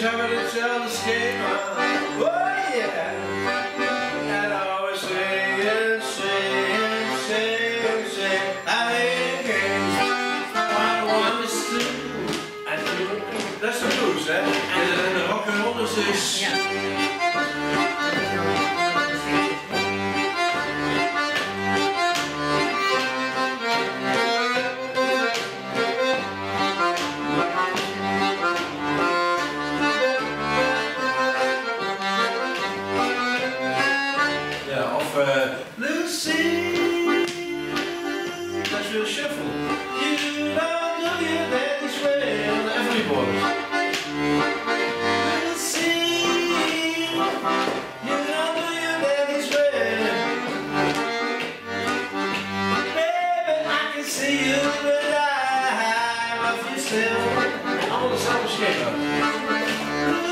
summer that seldom came around. Oh yeah. And I always. I games. I want to that's the blues, eh? And then the rock and roll is. Yeah. Lucy. Do a shuffle. You don't know your daddy's way on. Lucy, you don't way. Baby, I can see you, but I still. Schema.